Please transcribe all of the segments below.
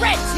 Reggie!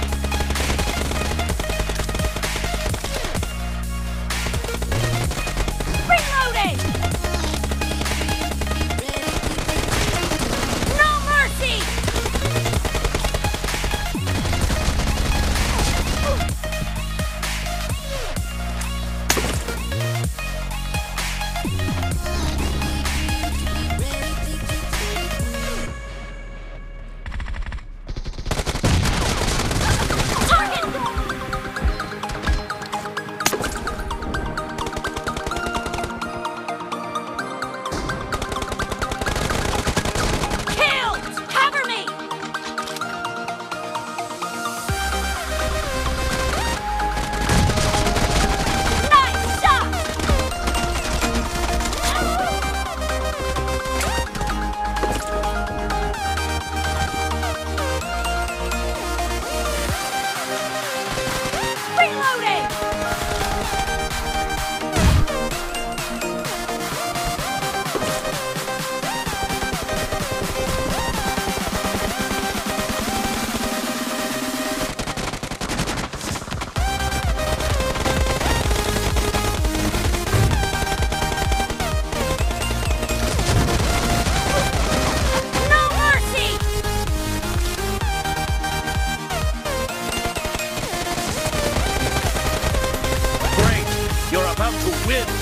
whip.